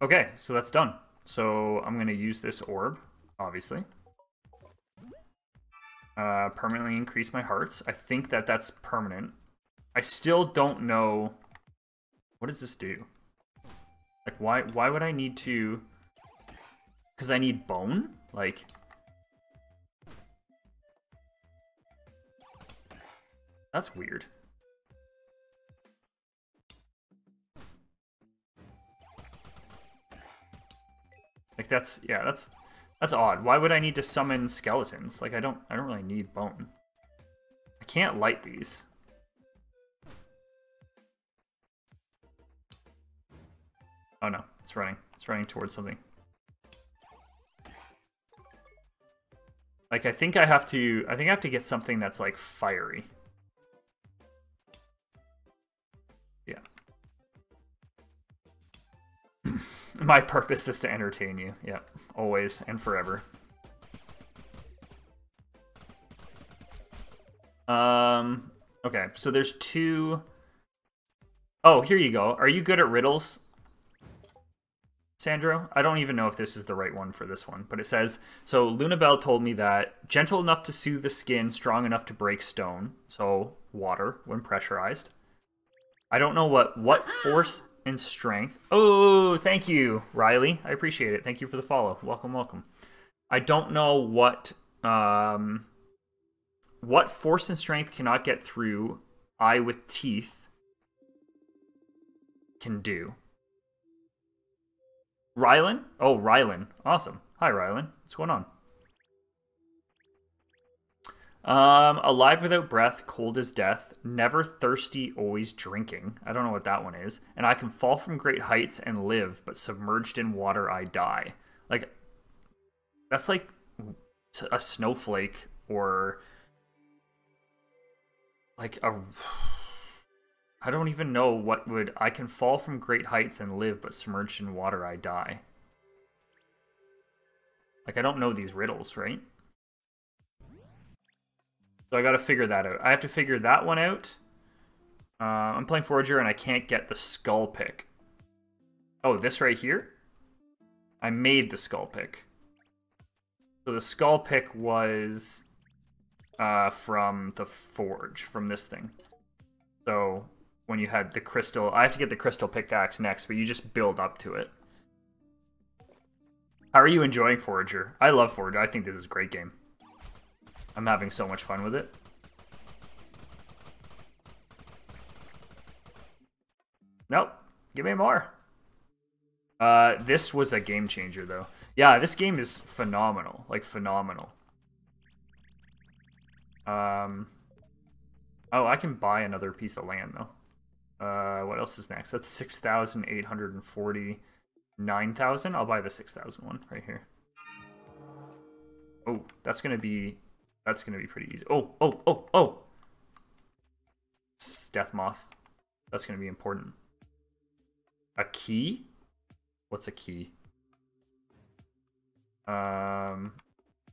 Okay, so that's done. So I'm going to use this orb, obviously. Uh, permanently increase my hearts. I think that that's permanent. I still don't know... What does this do? Like, why, why would I need to... Because I need bone? Like... That's weird. Like that's yeah, that's that's odd. Why would I need to summon skeletons? Like I don't I don't really need bone. I can't light these. Oh no, it's running. It's running towards something. Like I think I have to I think I have to get something that's like fiery. My purpose is to entertain you. Yep. Always and forever. Um, okay, so there's two... Oh, here you go. Are you good at riddles, Sandro? I don't even know if this is the right one for this one, but it says, so Lunabelle told me that gentle enough to soothe the skin, strong enough to break stone, so water when pressurized. I don't know what what force and strength. Oh, thank you, Riley. I appreciate it. Thank you for the follow. Welcome, welcome. I don't know what um what force and strength cannot get through I with teeth can do. Rylan? Oh, Rylan. Awesome. Hi, Rylan. What's going on? Um, alive without breath, cold as death, never thirsty, always drinking. I don't know what that one is. And I can fall from great heights and live, but submerged in water I die. Like, that's like a snowflake or like a. I don't even know what would. I can fall from great heights and live, but submerged in water I die. Like, I don't know these riddles, right? So I got to figure that out. I have to figure that one out. Uh, I'm playing Forager and I can't get the skull pick. Oh, this right here? I made the skull pick. So the skull pick was uh, from the forge, from this thing. So when you had the crystal, I have to get the crystal pickaxe next, but you just build up to it. How are you enjoying Forager? I love Forager. I think this is a great game. I'm having so much fun with it. Nope. Give me more. Uh, this was a game changer, though. Yeah, this game is phenomenal. Like, phenomenal. Um, oh, I can buy another piece of land, though. Uh, what else is next? That's 6,840. 9,000? I'll buy the 6,000 one right here. Oh, that's going to be that's going to be pretty easy. Oh, oh, oh, oh! Death Moth. That's going to be important. A key? What's a key? Um,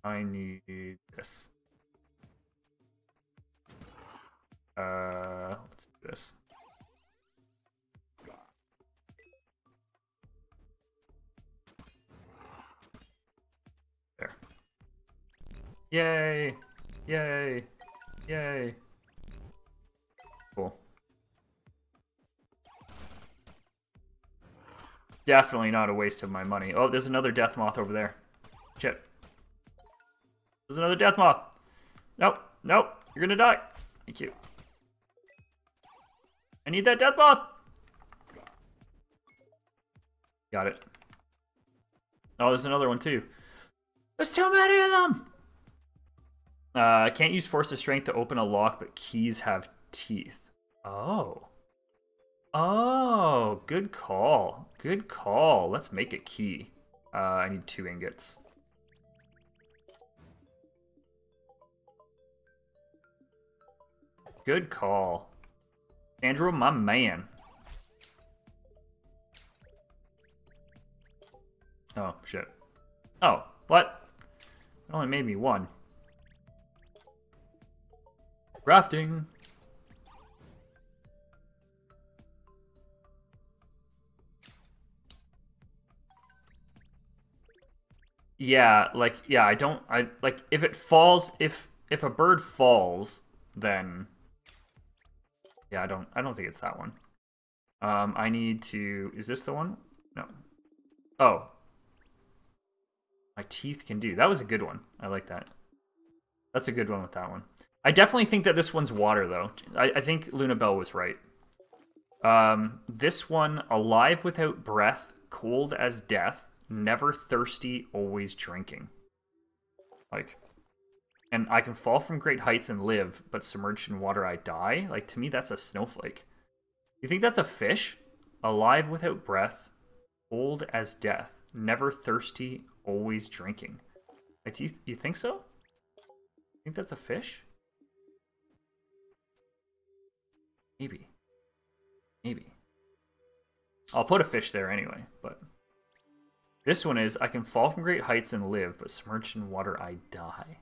I need this. Uh, let's do this. Yay! Yay! Yay! Cool. Definitely not a waste of my money. Oh, there's another death moth over there. Shit. There's another death moth. Nope. Nope. You're gonna die. Thank you. I need that death moth. Got it. Oh, there's another one too. There's too many of them! Uh, can't use force of strength to open a lock, but keys have teeth. Oh. Oh, good call. Good call. Let's make a key. Uh, I need two ingots. Good call. Andrew, my man. Oh, shit. Oh, what? It only made me one. Crafting. Yeah, like yeah, I don't I like if it falls if if a bird falls, then yeah, I don't I don't think it's that one. Um I need to is this the one? No. Oh. My teeth can do. That was a good one. I like that. That's a good one with that one. I definitely think that this one's water though. I, I think Lunabelle was right. Um this one alive without breath, cold as death never thirsty, always drinking. Like, and I can fall from great heights and live, but submerged in water I die. Like, to me, that's a snowflake. You think that's a fish? Alive without breath, old as death, never thirsty, always drinking. Like, do you, you think so? think that's a fish? Maybe. Maybe. I'll put a fish there anyway, but... This one is, I can fall from great heights and live, but submerged in water I die.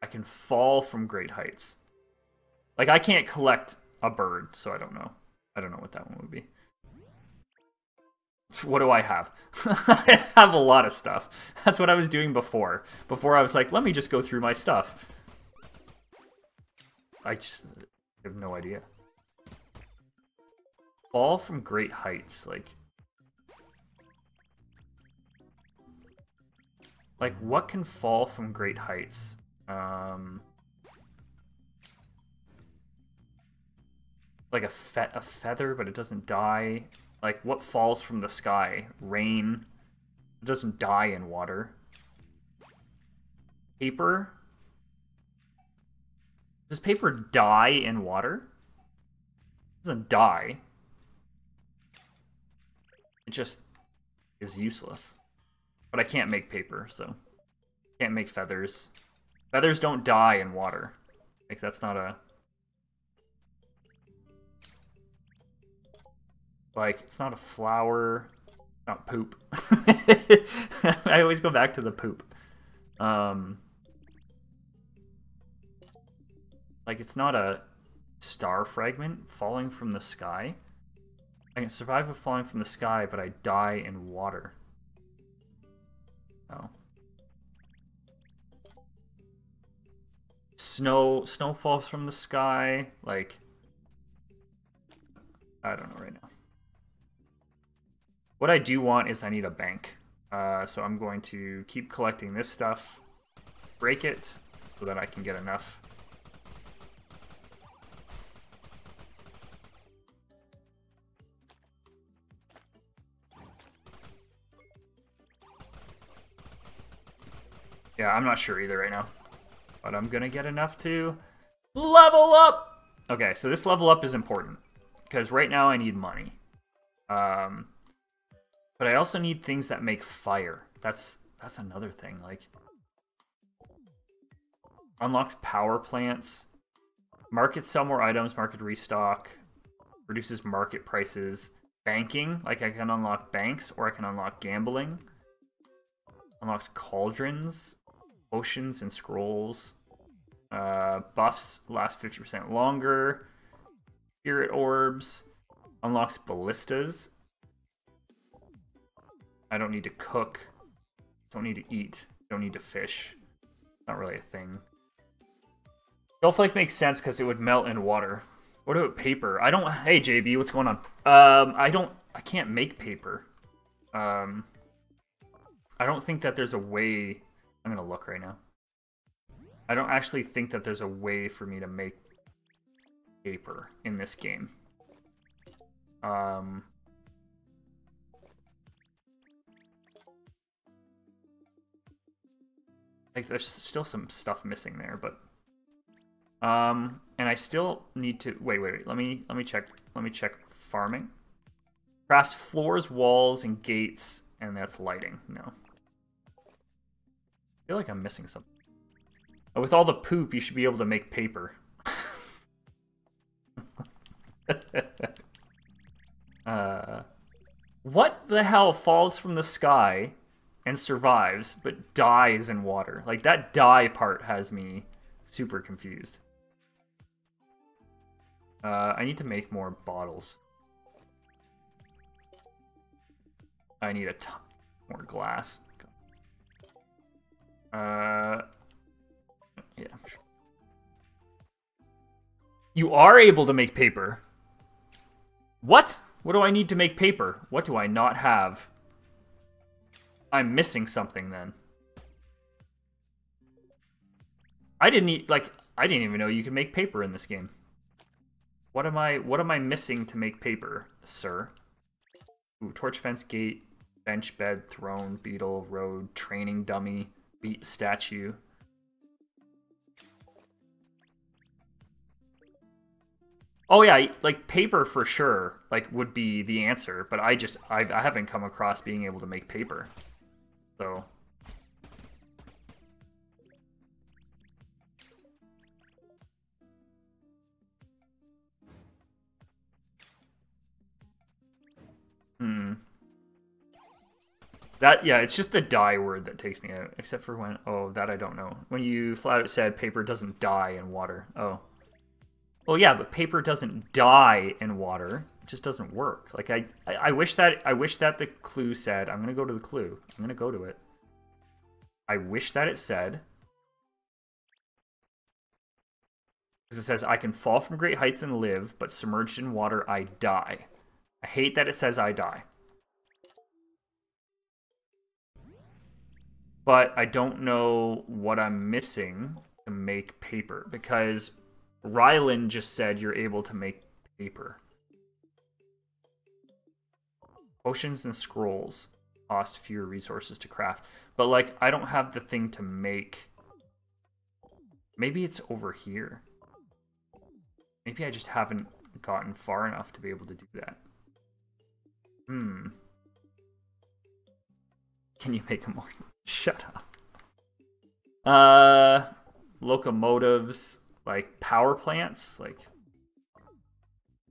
I can fall from great heights. Like, I can't collect a bird, so I don't know. I don't know what that one would be. What do I have? I have a lot of stuff. That's what I was doing before. Before I was like, let me just go through my stuff. I just have no idea. Fall from great heights, like... Like, what can fall from great heights? Um, like a, fe a feather, but it doesn't die. Like, what falls from the sky? Rain. It doesn't die in water. Paper? Does paper die in water? It doesn't die. It just is useless. But I can't make paper, so... Can't make feathers. Feathers don't die in water. Like, that's not a... Like, it's not a flower. Not poop. I always go back to the poop. Um... Like, it's not a star fragment falling from the sky. I can survive with falling from the sky, but I die in water. Oh. Snow snow falls from the sky, like I don't know right now. What I do want is I need a bank. Uh, so I'm going to keep collecting this stuff, break it, so that I can get enough Yeah, I'm not sure either right now. But I'm gonna get enough to level up! Okay, so this level up is important. Because right now I need money. Um, but I also need things that make fire. That's that's another thing. Like unlocks power plants. Market sell more items, market restock, reduces market prices. Banking, like I can unlock banks or I can unlock gambling. Unlocks cauldrons, potions and scrolls. Uh, buffs last 50% longer. Spirit orbs. Unlocks ballistas. I don't need to cook. Don't need to eat. Don't need to fish. Not really a thing. Snowflake makes sense because it would melt in water. What about paper? I don't... Hey, JB, what's going on? Um, I don't... I can't make paper. Um, I don't think that there's a way I'm gonna look right now. I don't actually think that there's a way for me to make paper in this game. Um, like there's still some stuff missing there, but um, and I still need to wait, wait, wait. Let me let me check. Let me check farming. Crafts floors, walls, and gates, and that's lighting. No feel like I'm missing something. With all the poop, you should be able to make paper. uh, what the hell falls from the sky and survives, but dies in water? Like, that die part has me super confused. Uh, I need to make more bottles. I need a ton more glass. Uh, yeah. You are able to make paper. What? What do I need to make paper? What do I not have? I'm missing something then. I didn't eat, like I didn't even know you could make paper in this game. What am I what am I missing to make paper, sir? Ooh, torch fence gate, bench bed, throne, beetle, road, training dummy, beat statue. Oh yeah, like paper for sure, like would be the answer, but I just I, I haven't come across being able to make paper. So That yeah, it's just the die word that takes me out. Except for when oh that I don't know. When you flat out said paper doesn't die in water. Oh. Well yeah, but paper doesn't die in water. It just doesn't work. Like I, I, I wish that I wish that the clue said I'm gonna go to the clue. I'm gonna go to it. I wish that it said because it says I can fall from great heights and live, but submerged in water I die. I hate that it says I die. But I don't know what I'm missing to make paper because Rylan just said you're able to make paper. Potions and scrolls cost fewer resources to craft. But like I don't have the thing to make. Maybe it's over here. Maybe I just haven't gotten far enough to be able to do that. Hmm. Can you make a more? Shut up. Uh, locomotives, like power plants, like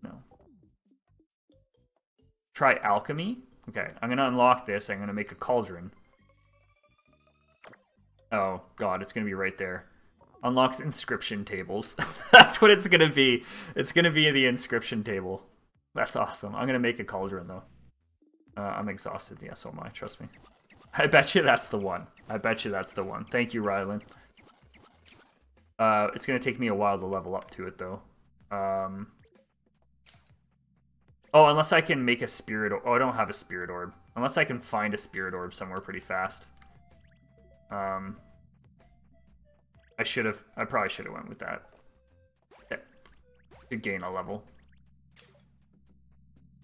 no. Try alchemy. Okay, I'm gonna unlock this. I'm gonna make a cauldron. Oh god, it's gonna be right there. Unlocks inscription tables. That's what it's gonna be. It's gonna be the inscription table. That's awesome. I'm gonna make a cauldron though. Uh, I'm exhausted. Yeah, so am I. Trust me. I bet you that's the one. I bet you that's the one. Thank you, Rylan. Uh, it's going to take me a while to level up to it, though. Um... Oh, unless I can make a spirit orb. Oh, I don't have a spirit orb. Unless I can find a spirit orb somewhere pretty fast. Um, I should have. I probably should have went with that. Yeah. To gain a level.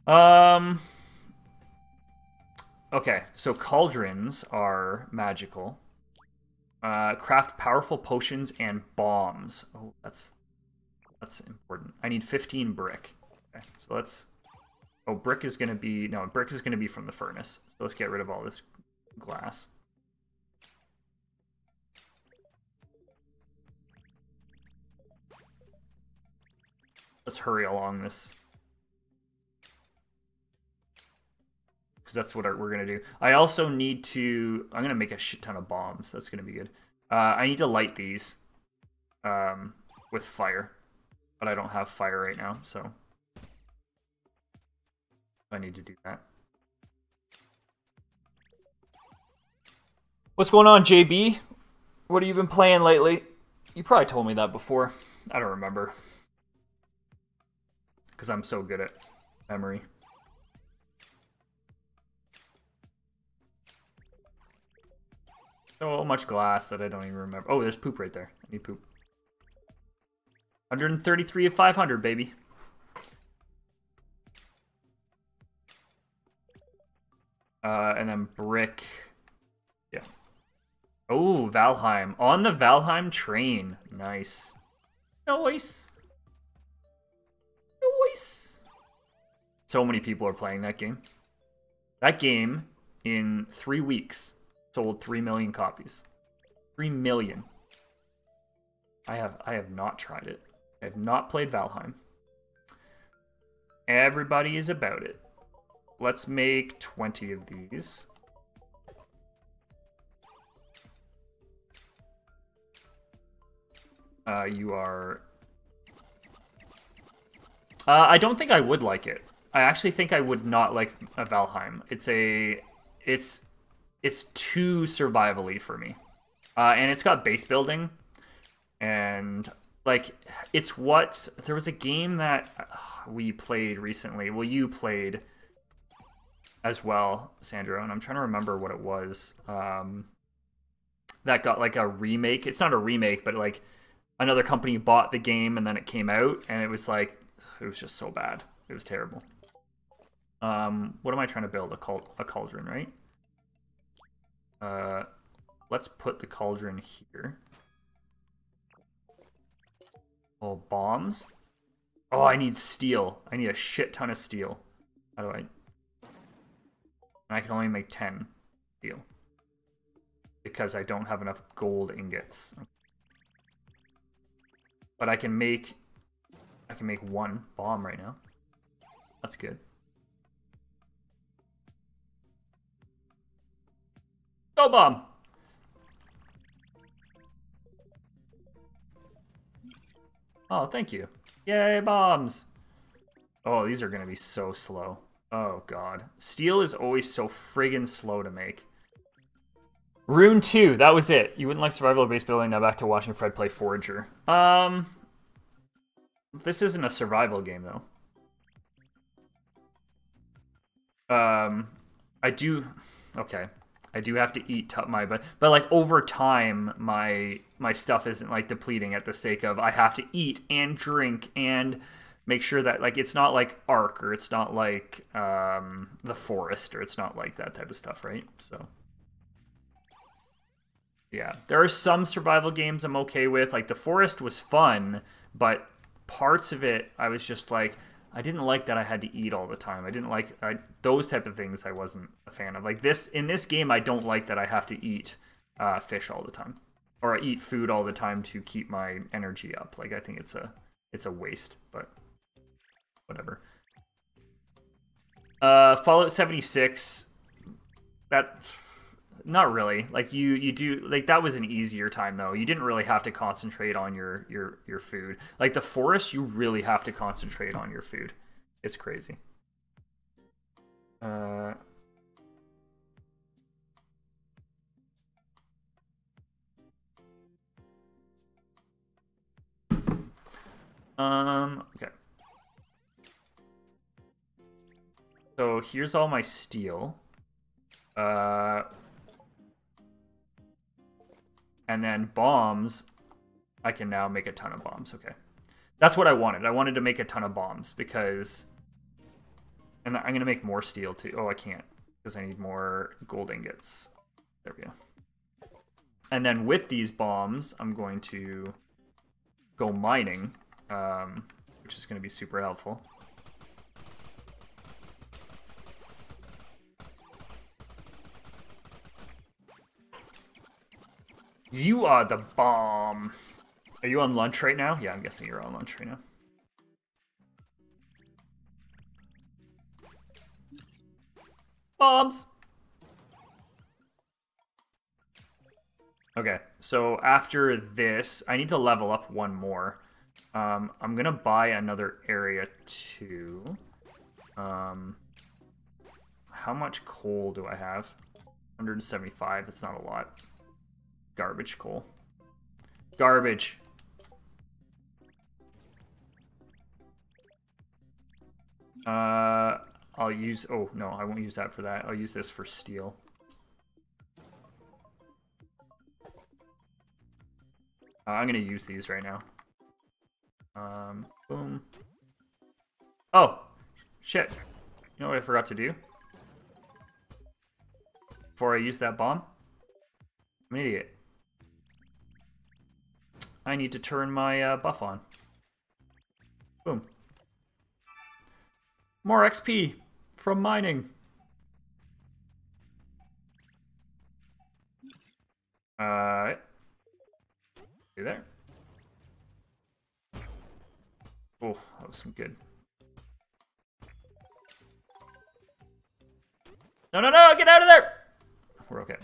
Um... Okay, so cauldrons are magical. Uh, craft powerful potions and bombs. Oh, that's that's important. I need 15 brick. Okay, so let's... Oh, brick is going to be... No, brick is going to be from the furnace. So let's get rid of all this glass. Let's hurry along this because that's what we're to do. I also need to... I'm to make a shit ton of bombs. That's to be good. Uh, I need to light these um, with fire, but I don't have fire right now, so I need to do that. What's going on, JB? What have you been playing lately? You probably told me that before. I don't remember. Because I'm so good at memory. So much glass that I don't even remember. Oh, there's poop right there. I need poop. 133 of 500, baby. Uh, and then brick. Yeah. Oh, Valheim. On the Valheim train. Nice. Nice. Nice. So many people are playing that game. That game, in three weeks, sold 3 million copies. 3 million. I have I have not tried it. I have not played Valheim. Everybody is about it. Let's make 20 of these. Uh, you are... Uh, I don't think I would like it. I actually think I would not like a Valheim. It's a... It's it's too survivally for me. uh, and it's got base building, and like it's what there was a game that uh, we played recently. Well, you played as well, Sandro, and I'm trying to remember what it was. Um, that got like a remake. It's not a remake, but like another company bought the game and then it came out and it was like it was just so bad. It was terrible. Um, what am I trying to build? A cult, a cauldron, right? Uh, let's put the cauldron here. Oh, bombs. Oh, I need steel. I need a shit ton of steel. How do I? I can only make 10 steel. Because I don't have enough gold ingots. But I can make I can make one bomb right now. That's good. Bomb! Oh, thank you. Yay, bombs! Oh, these are going to be so slow. Oh, God. Steel is always so friggin' slow to make. Rune 2, that was it. You wouldn't like survival or base building, now back to watching Fred play Forager. Um, This isn't a survival game, though. Um, I do... Okay. I do have to eat my but but like over time my my stuff isn't like depleting at the sake of I have to eat and drink and make sure that like it's not like Ark or it's not like um, the Forest or it's not like that type of stuff, right? So yeah, there are some survival games I'm okay with. Like the Forest was fun, but parts of it I was just like I didn't like that I had to eat all the time. I didn't like I, those type of things. I wasn't a fan of. Like this in this game, I don't like that I have to eat uh, fish all the time or I eat food all the time to keep my energy up. Like I think it's a it's a waste, but whatever. Uh, Fallout 76. That not really. Like you you do like that was an easier time though. You didn't really have to concentrate on your your your food. Like the forest, you really have to concentrate on your food. It's crazy. Uh Um, okay. So here's all my steel. Uh, and then bombs, I can now make a ton of bombs. Okay. That's what I wanted. I wanted to make a ton of bombs because... And I'm going to make more steel too. Oh, I can't because I need more gold ingots. There we go. And then with these bombs, I'm going to go mining, um, which is going to be super helpful. You are the bomb. Are you on lunch right now? Yeah, I'm guessing you're on lunch right now. Bombs! Okay, so after this, I need to level up one more. Um, I'm gonna buy another area too. Um, how much coal do I have? 175, it's not a lot. Garbage coal. Garbage. Uh, I'll use... Oh, no, I won't use that for that. I'll use this for steel. Uh, I'm going to use these right now. Um, boom. Oh! Shit. You know what I forgot to do? Before I use that bomb? I'm an idiot. I need to turn my uh, buff on. Boom. More XP from mining. Uh, see there. Oh, that was some good. No, no, no, get out of there! We're okay.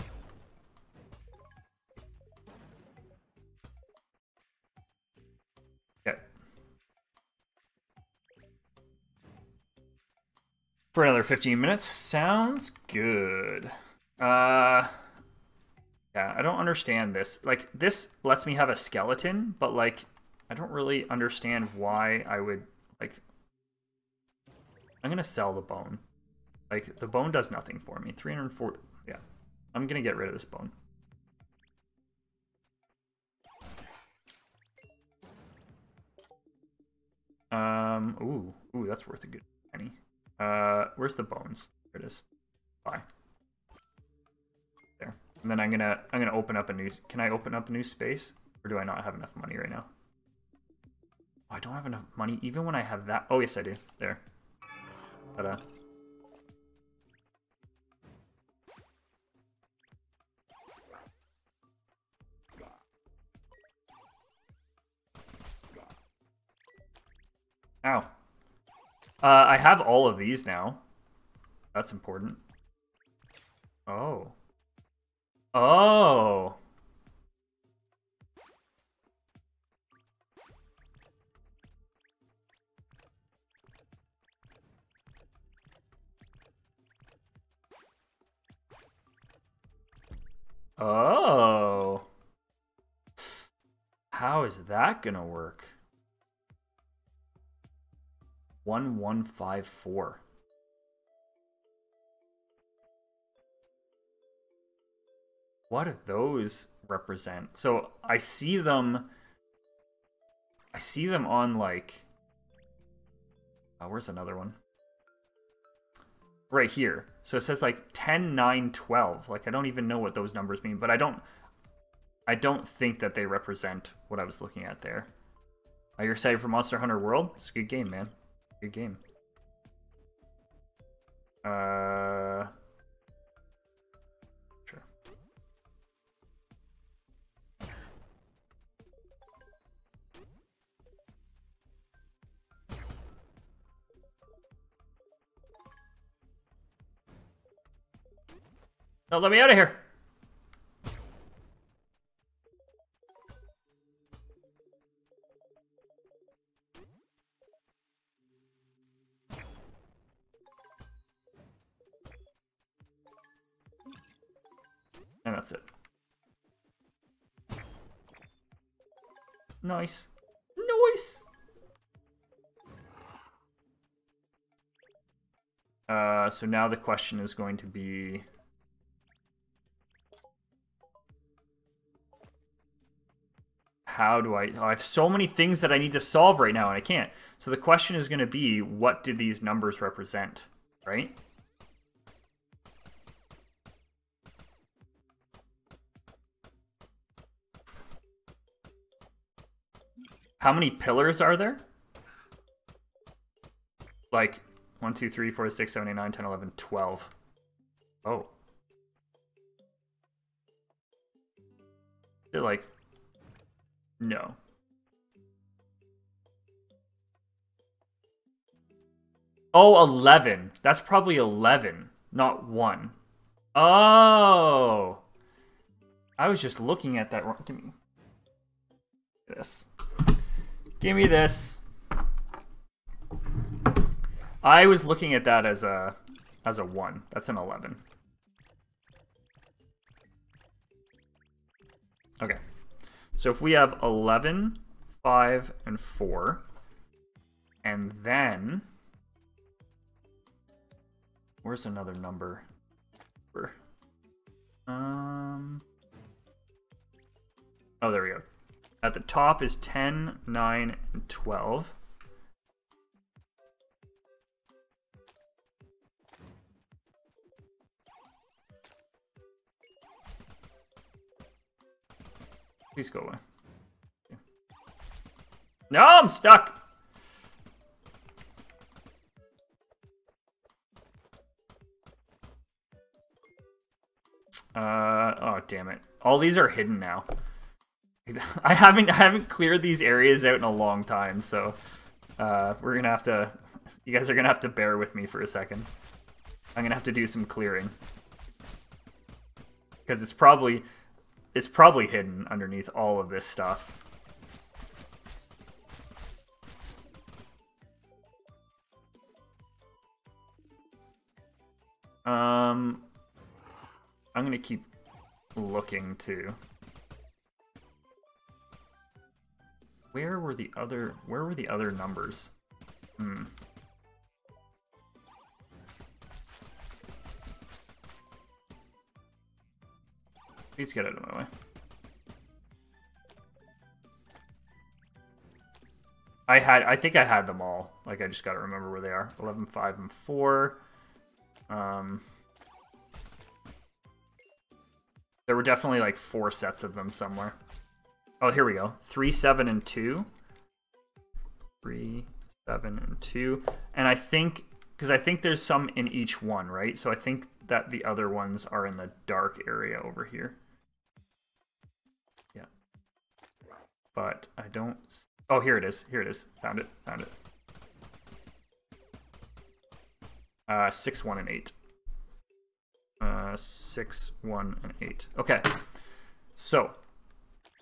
For another 15 minutes. Sounds good. Uh, Yeah, I don't understand this. Like, this lets me have a skeleton, but, like, I don't really understand why I would, like... I'm gonna sell the bone. Like, the bone does nothing for me. 304... Yeah. I'm gonna get rid of this bone. Um, ooh, ooh, that's worth a good penny. Uh, where's the bones? There it is. Bye. There. And then I'm gonna, I'm gonna open up a new, can I open up a new space? Or do I not have enough money right now? Oh, I don't have enough money even when I have that. Oh, yes, I do. There. Ta-da. Ow. Uh, I have all of these now. That's important. Oh. Oh. Oh. How is that gonna work? 1154. What do those represent? So I see them. I see them on like. Oh, where's another one? Right here. So it says like 10, 9, 12. Like I don't even know what those numbers mean, but I don't. I don't think that they represent what I was looking at there. Are you excited for Monster Hunter World? It's a good game, man. Good game. Uh, sure. No, let me out of here. That's it. Nice. Nice! Uh, so now the question is going to be... How do I... Oh, I have so many things that I need to solve right now, and I can't. So the question is going to be, what do these numbers represent, right? How many pillars are there? Like 1, 2, 3, 4, 6, 7, 8, 9, 10, 11, 12. Oh. They're like, no. Oh, 11. That's probably 11, not 1. Oh. I was just looking at that. wrong. Give me this. Give me this. I was looking at that as a as a 1. That's an 11. Okay. So if we have 11, 5, and 4, and then... Where's another number? Um... Oh, there we go. At the top is 10, 9, and 12. Please go away. No, I'm stuck. Uh, oh, damn it. All these are hidden now. I haven't I haven't cleared these areas out in a long time, so uh, we're gonna have to. You guys are gonna have to bear with me for a second. I'm gonna have to do some clearing because it's probably it's probably hidden underneath all of this stuff. Um, I'm gonna keep looking too. Where were the other where were the other numbers? Hmm. Please get out of my way. I had, I think I had them all. Like, I just got to remember where they are. 11, 5, and 4. Um, there were definitely like four sets of them somewhere. Oh, here we go. 3, 7, and 2. 3, 7, and 2. And I think, because I think there's some in each one, right? So I think that the other ones are in the dark area over here. Yeah. But I don't Oh, here it is. Here it is. Found it. Found it. Uh, six, one, and eight. Uh, six, one, and eight. Okay. So,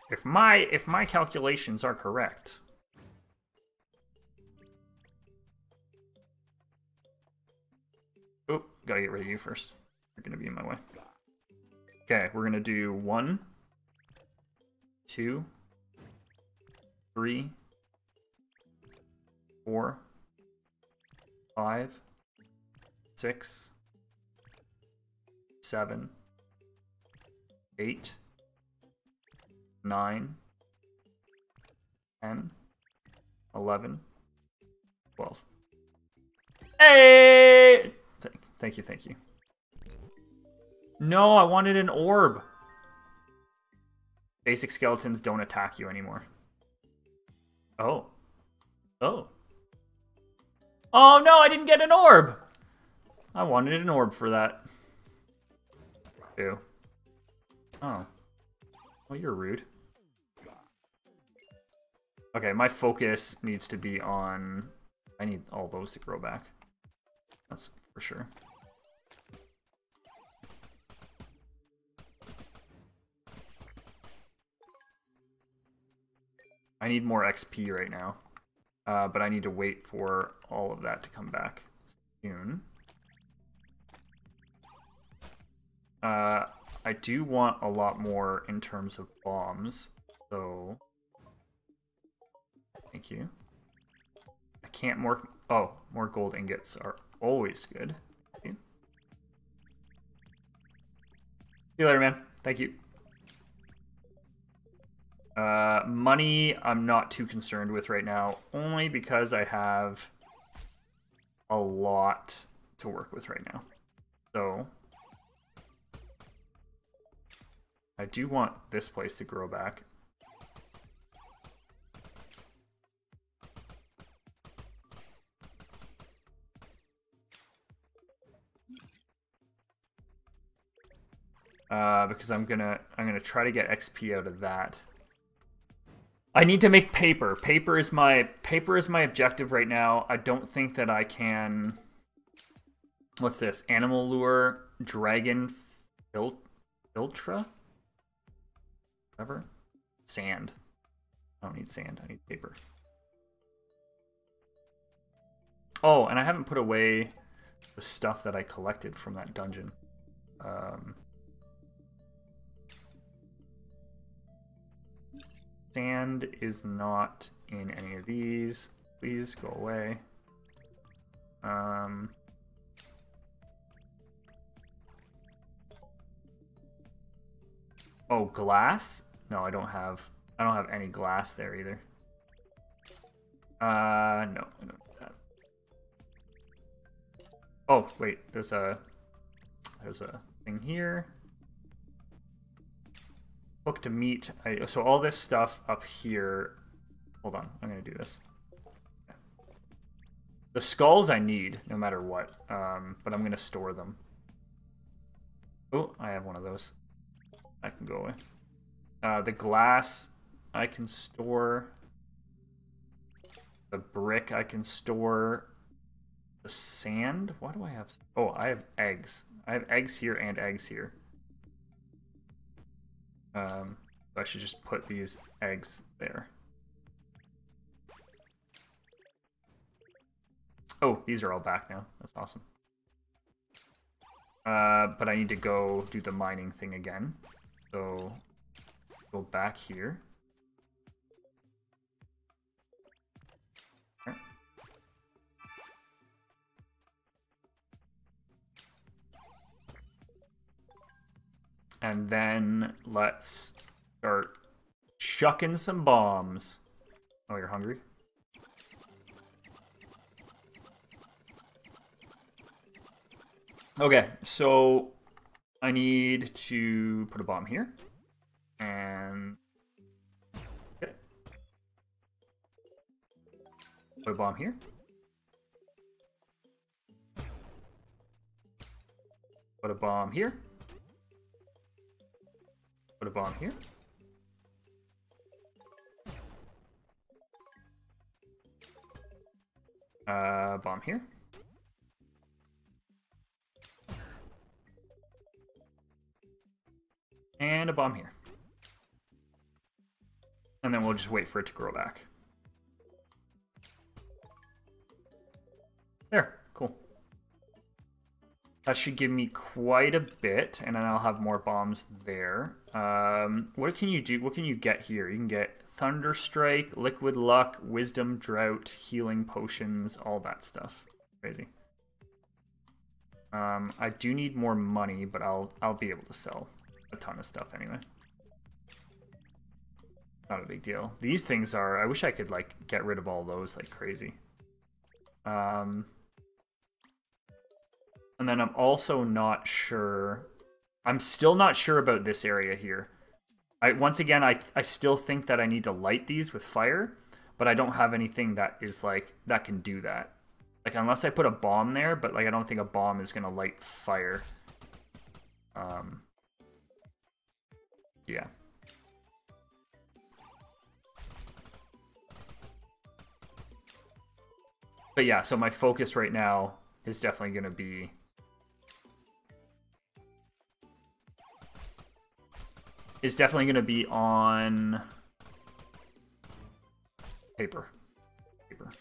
if my if my calculations are correct, oh, gotta get rid of you first. You're gonna be in my way. Okay, we're gonna do one, two, three, four, five, six, seven, eight, nine, ten, eleven, twelve. Hey! Th thank you, thank you. No, I wanted an orb. Basic skeletons don't attack you anymore. Oh. Oh. Oh no, I didn't get an orb! I wanted an orb for that. Ew. Oh. Well, you're rude. Okay, my focus needs to be on... I need all those to grow back. That's for sure. I need more XP right now. Uh, but I need to wait for all of that to come back soon. Uh, I do want a lot more in terms of bombs, so... Thank you. I can't more... Oh, more gold ingots are always good. Thank you. See you later, man. Thank you. Uh, money, I'm not too concerned with right now, only because I have a lot to work with right now. So, I do want this place to grow back. Uh, because I'm gonna I'm gonna try to get XP out of that. I need to make paper. Paper is my paper is my objective right now. I don't think that I can. What's this? Animal lure, dragon, fil filtra, whatever. Sand. I don't need sand. I need paper. Oh, and I haven't put away the stuff that I collected from that dungeon. Um, Sand is not in any of these. Please go away. Um, oh, glass? No, I don't have. I don't have any glass there either. Uh, no, I don't that. Oh, wait, there's a there's a thing here book to meet. I, so all this stuff up here. Hold on, I'm gonna do this. The skulls I need, no matter what, um, but I'm gonna store them. Oh, I have one of those. I can go away. Uh, the glass I can store. The brick I can store. The sand? Why do I have... Oh, I have eggs. I have eggs here and eggs here. Um, so I should just put these eggs there. Oh, these are all back now. That's awesome. Uh, but I need to go do the mining thing again. So go back here. And then let's start chucking some bombs. Oh, you're hungry? Okay, so I need to put a bomb here. And... Put a bomb here. Put a bomb here. Put a bomb here. Uh, bomb here. And a bomb here. And then we'll just wait for it to grow back. There. That should give me quite a bit, and then I'll have more bombs there. Um, what can you do? What can you get here? You can get Thunder Strike, Liquid Luck, Wisdom, Drought, Healing Potions, all that stuff. Crazy. Um, I do need more money, but I'll I'll be able to sell a ton of stuff anyway. Not a big deal. These things are... I wish I could, like, get rid of all those like crazy. Um, and then I'm also not sure... I'm still not sure about this area here. I Once again, I, I still think that I need to light these with fire, but I don't have anything that is, like, that can do that. Like, unless I put a bomb there, but, like, I don't think a bomb is going to light fire. Um, yeah. But yeah, so my focus right now is definitely going to be is definitely going to be on paper. Paper.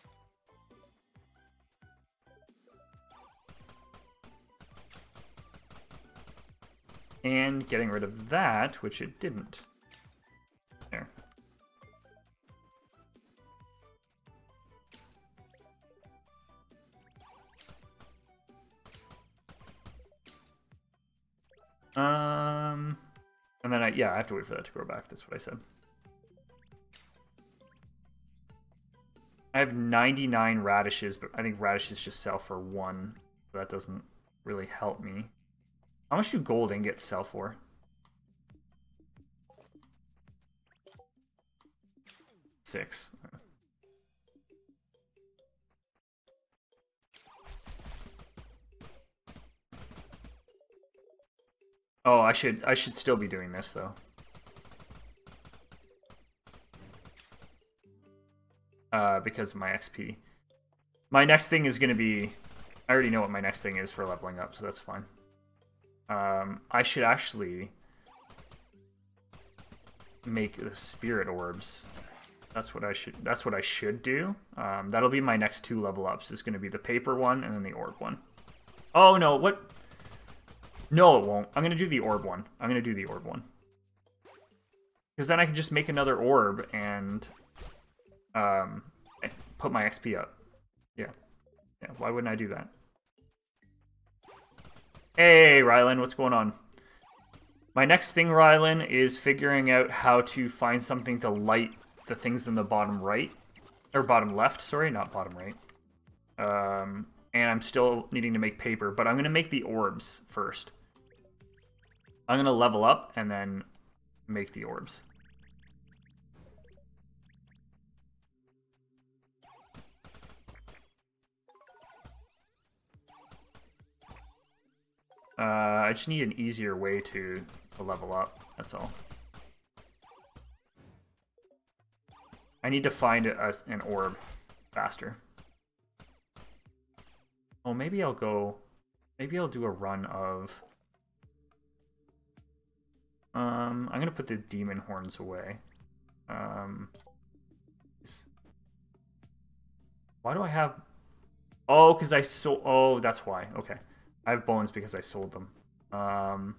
And getting rid of that, which it didn't. There. Um, and then I, yeah, I have to wait for that to grow back. That's what I said. I have 99 radishes, but I think radishes just sell for one. So that doesn't really help me. How much do gold ingots sell for? Six. Oh, I should I should still be doing this though. Uh, because of my XP. My next thing is going to be... I already know what my next thing is for leveling up, so that's fine. Um, I should actually make the spirit orbs. That's what I should. That's what I should do. Um, that'll be my next two level ups. Is going to be the paper one and then the orb one. Oh no! What? No, it won't. I'm going to do the orb one. I'm going to do the orb one. Because then I can just make another orb and um, put my XP up. Yeah. Yeah. Why wouldn't I do that? Hey, Rylan, what's going on? My next thing, Rylan, is figuring out how to find something to light the things in the bottom right. Or bottom left, sorry, not bottom right. Um, and I'm still needing to make paper, but I'm going to make the orbs first. I'm going to level up and then make the orbs. Uh, I just need an easier way to, to level up, that's all. I need to find a, an orb faster. Oh, maybe I'll go... Maybe I'll do a run of... Um, I'm to put the demon horns away. Um, why do I have... Oh, because I sold... Oh, that's why. Okay. I have bones because I sold them. Um,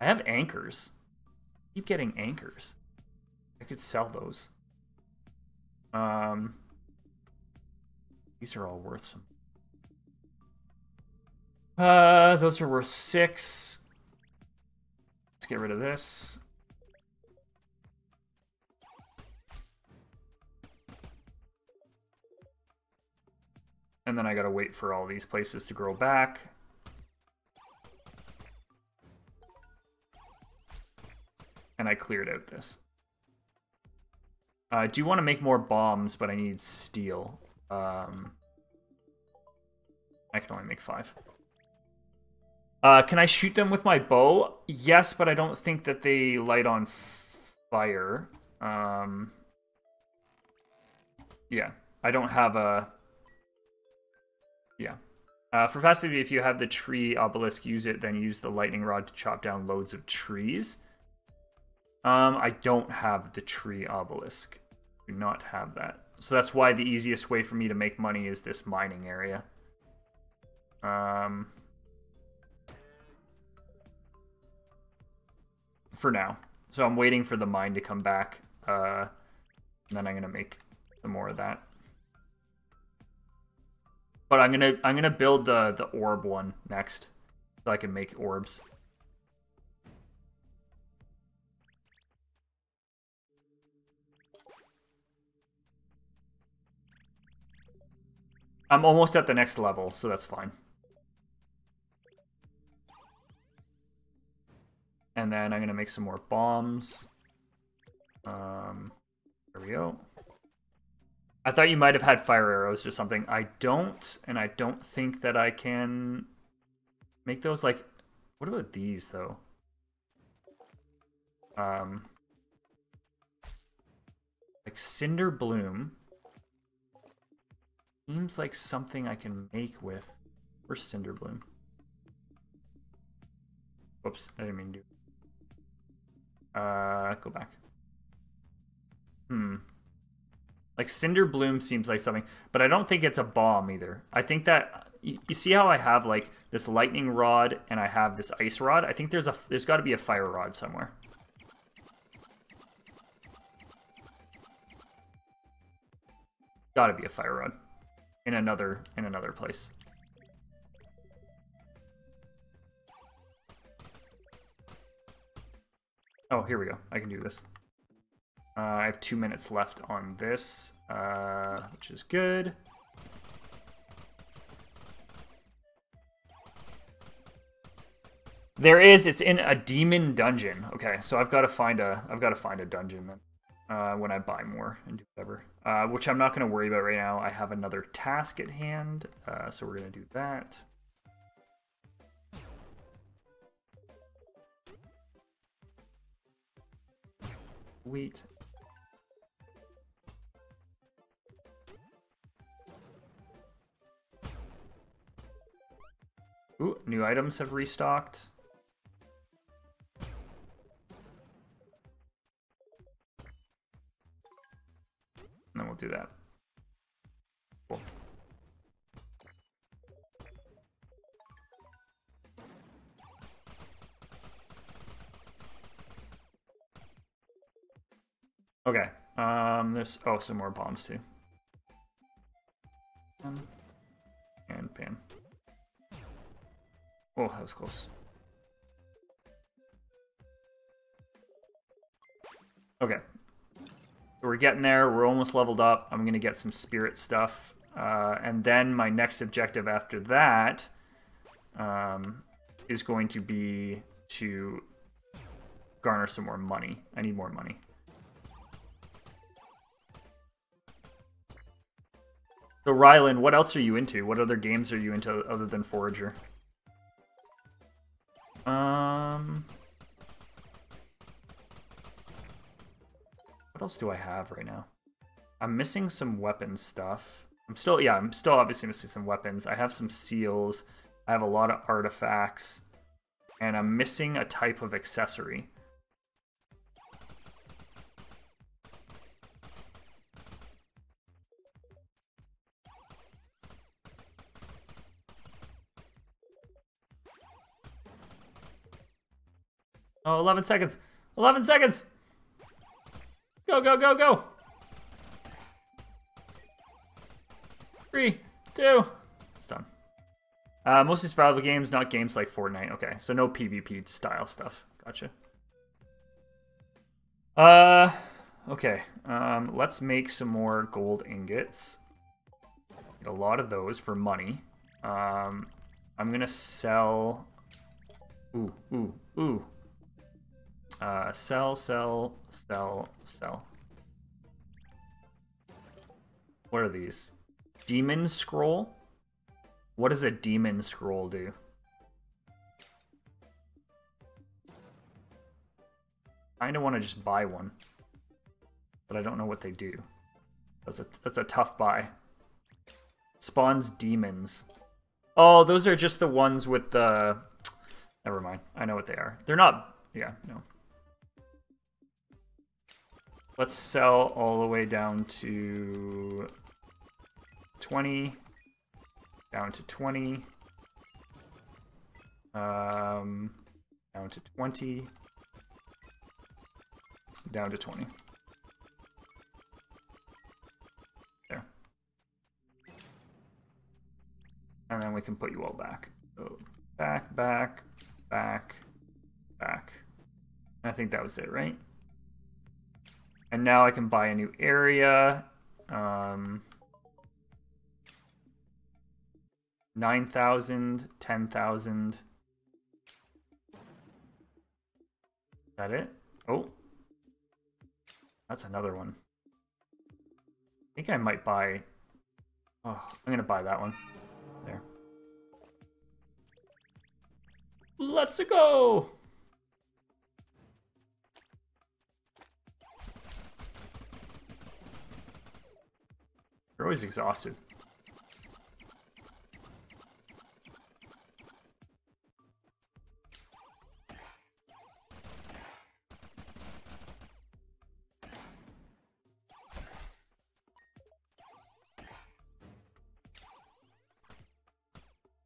I have anchors. keep getting anchors. I could sell those. Um, these are all worth some. Uh, those are worth six. Get rid of this. And then I gotta wait for all these places to grow back. And I cleared out this. Uh, I do want to make more bombs, but I need steel. Um, I can only make five. Uh, can I shoot them with my bow? Yes, but I don't think that they light on fire. Um, yeah, I don't have a... Yeah. Uh, for Fascinating, if you have the tree obelisk, use it, then use the lightning rod to chop down loads of trees. Um, I don't have the tree obelisk. Do not have that. So that's why the easiest way for me to make money is this mining area. Um, for now. So I'm waiting for the mine to come back. Uh, and then I'm gonna make some more of that. But I'm gonna I'm gonna build the the orb one next, so I can make orbs. I'm almost at the next level, so that's fine. And then I'm going to make some more bombs. Um, there we go. I thought you might have had fire arrows or something. I don't, and I don't think that I can make those. Like, what about these, though? Um, like Cinder Bloom. Seems like something I can make with... Where's Cinder Bloom? Whoops, I didn't mean to. Uh, go back. Hmm. Like Cinder Bloom seems like something, but I don't think it's a bomb either. I think that you, you see how I have like this lightning rod and I have this ice rod. I think there's a there's got to be a fire rod somewhere. Got to be a fire rod in another in another place. Oh, here we go. I can do this. Uh, I have two minutes left on this, uh, which is good. There is. It's in a demon dungeon. Okay, so I've got to find a. I've got to find a dungeon then uh, when I buy more and do whatever. Uh, which I'm not going to worry about right now. I have another task at hand, uh, so we're going to do that. Wheat. Ooh, new items have restocked. And then we'll do that. Um, oh some more bombs too. And pan. Oh, that was close. Okay, we're getting there. We're almost leveled up. I'm going to get some spirit stuff. Uh, and then my next objective after that um, is going to be to garner some more money. I need more money. So Rylan, what else are you into? What other games are you into other than Forager? Um, What else do I have right now? I'm missing some weapon stuff. I'm still, yeah, I'm still obviously missing some weapons. I have some seals. I have a lot of artifacts. And I'm missing a type of accessory. Oh, 11 seconds. 11 seconds. Go, go, go, go. Three, two. It's done. Uh, mostly survival games, not games like Fortnite. Okay, so no PvP style stuff. Gotcha. Uh, okay. Um, let's make some more gold ingots. Get a lot of those for money. Um, I'm gonna sell. Ooh, ooh, ooh. Uh, sell, sell, sell, sell. What are these? Demon scroll? What does a demon scroll do? I kinda wanna just buy one. But I don't know what they do. That's a that's a tough buy. Spawns demons. Oh, those are just the ones with the Never mind. I know what they are. They're not yeah, no. Let's sell all the way down to 20, down to 20, um, down to 20, down to 20. There. And then we can put you all back. So back, back, back, back. I think that was it, right? And now I can buy a new area. Um, 9,000, 10,000. Is that it? Oh. That's another one. I think I might buy... Oh, I'm going to buy that one. There. Let's go! You're always exhausted.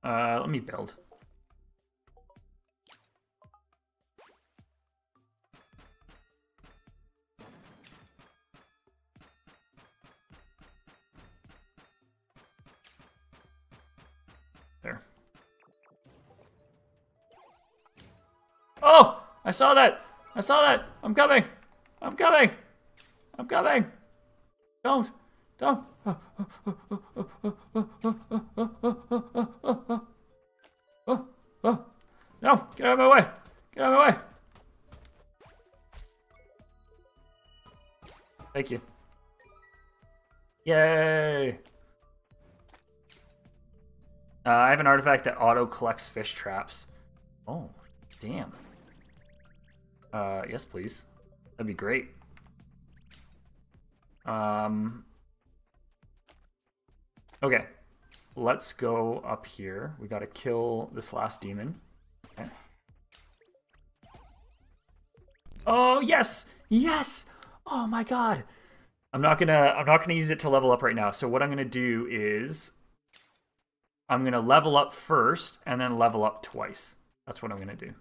Uh, let me build. I saw that! I saw that! I'm coming! I'm coming! I'm coming! Don't! Don't! No! Get out of my way! Get out of my way! Thank you. Yay! Uh, I have an artifact that auto collects fish traps. Oh, damn. Uh, yes, please. That'd be great. Um, okay. Let's go up here. We gotta kill this last demon. Okay. Oh, yes! Yes! Oh my god! I'm not gonna I'm not gonna use it to level up right now. So what I'm gonna do is I'm gonna level up first and then level up twice. That's what I'm gonna do.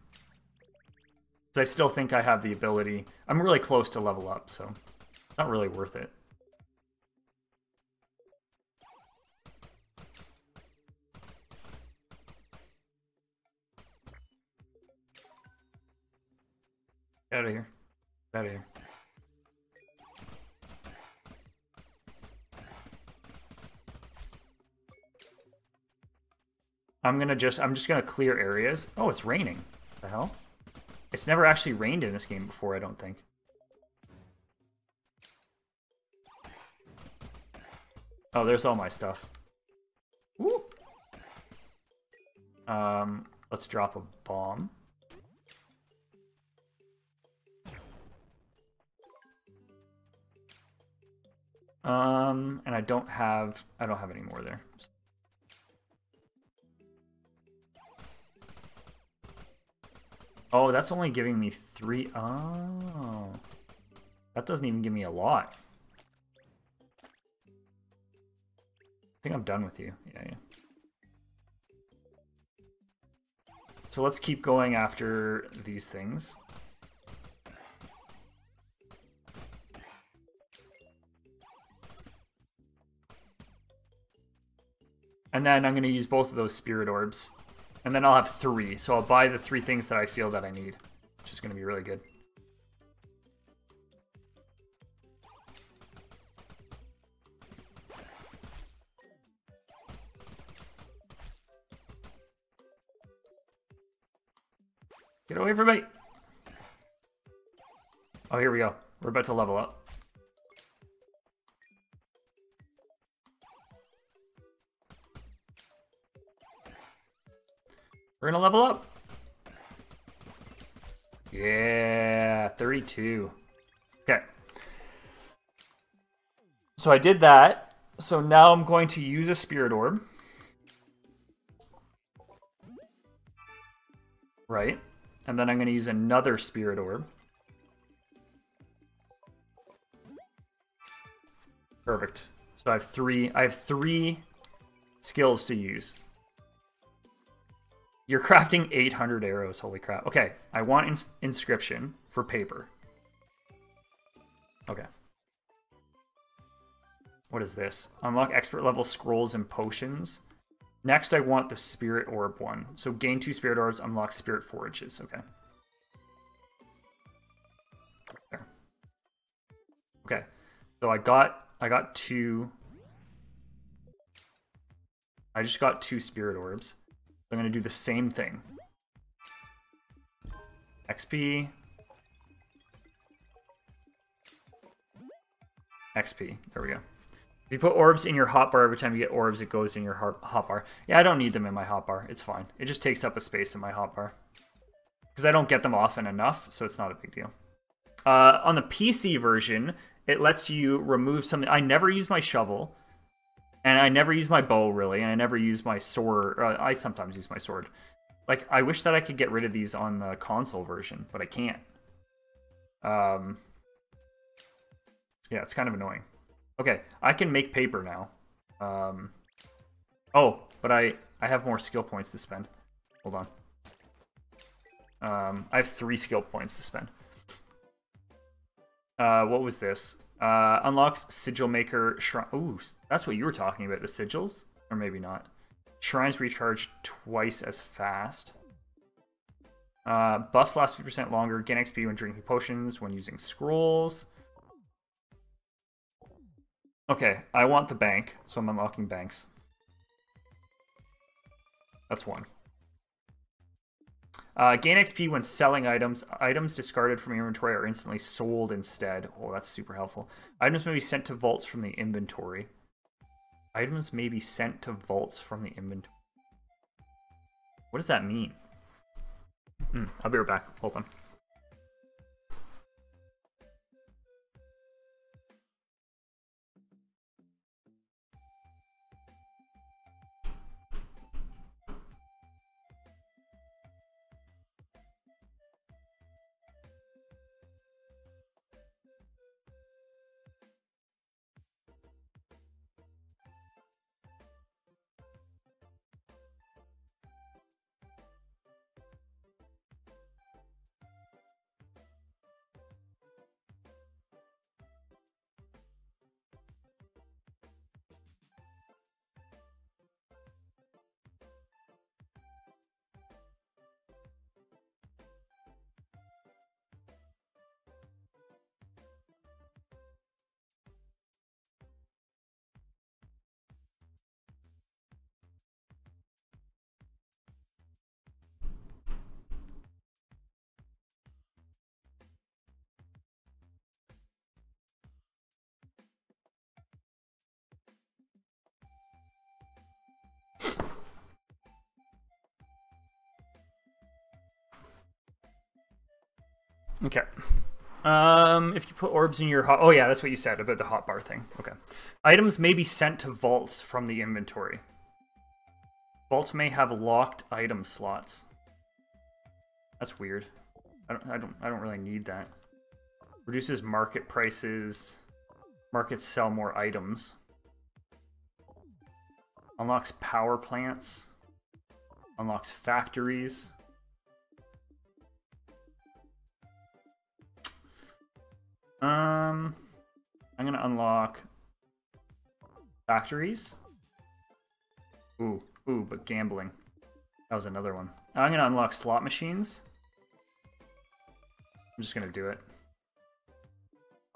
I still think I have the ability. I'm really close to level up, so not really worth it. Get out of here. Get out of here. I'm gonna just I'm just gonna clear areas. Oh, it's raining. What the hell? It's never actually rained in this game before, I don't think. Oh, there's all my stuff. Woo! Um, let's drop a bomb. Um, and I don't have, I don't have any more there. Oh, that's only giving me three. Oh. That doesn't even give me a lot. I think I'm done with you. Yeah, yeah. So let's keep going after these things. And then I'm going to use both of those spirit orbs and then I'll have three. So I'll buy the three things that I feel that I need, which is going to be really good. Get away from me! Oh, here we go. We're about to level up. We're gonna level up. Yeah, 32. Okay. So I did that. So now I'm going to use a Spirit Orb. Right. And then I'm going to use another Spirit Orb. Perfect. So I have three. I have three skills to use. You're crafting 800 arrows. Holy crap. Okay, I want ins inscription for paper. Okay. What is this? Unlock expert level scrolls and potions. Next, I want the spirit orb one. So gain two spirit orbs, unlock spirit forages. Okay. There. Okay. So I got I got two. I just got two spirit orbs. I'm going to do the same thing. XP. XP. There we go. If you put orbs in your hotbar, every time you get orbs, it goes in your hotbar. Yeah, I don't need them in my hotbar. It's fine. It just takes up a space in my hotbar. Because I don't get them often enough, so it's not a big deal. Uh, on the PC version, it lets you remove something. I never use my shovel. And I never use my bow really, and I never use my sword. I sometimes use my sword. Like I wish that I could get rid of these on the console version, but I can't. Um. Yeah, it's kind of annoying. Okay, I can make paper now. Um. Oh, but I I have more skill points to spend. Hold on. Um, I have three skill points to spend. Uh, what was this? Uh, unlocks Sigil Maker Shrine. Ooh, that's what you were talking about, the sigils? Or maybe not. Shrines recharge twice as fast. Uh, buffs last 50% longer. Gain XP when drinking potions, when using scrolls. Okay, I want the bank, so I'm unlocking banks. That's one. Uh, gain XP when selling items. Items discarded from your inventory are instantly sold instead. Oh, that's super helpful. Items may be sent to vaults from the inventory. Items may be sent to vaults from the inventory. What does that mean? Hmm, I'll be right back. Hold on. Okay. Um, if you put orbs in your hot, oh yeah, that's what you said about the hot bar thing. Okay. Items may be sent to vaults from the inventory. Vaults may have locked item slots. That's weird. I don't, I don't, I don't really need that. Reduces market prices. Markets sell more items. Unlocks power plants. Unlocks factories. Um, I'm gonna unlock factories. Ooh, ooh, but gambling. That was another one. I'm gonna unlock slot machines. I'm just gonna do it.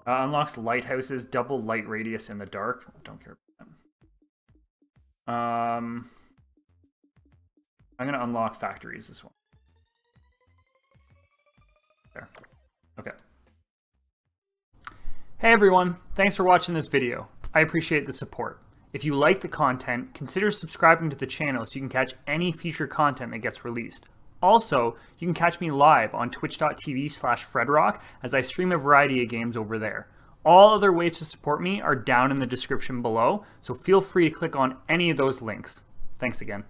Uh, unlocks lighthouses, double light radius in the dark. Don't care about that. Um, I'm gonna unlock factories as well. There. Okay. Hey everyone, thanks for watching this video. I appreciate the support. If you like the content, consider subscribing to the channel so you can catch any future content that gets released. Also, you can catch me live on twitch.tv slash freddrock as I stream a variety of games over there. All other ways to support me are down in the description below, so feel free to click on any of those links. Thanks again.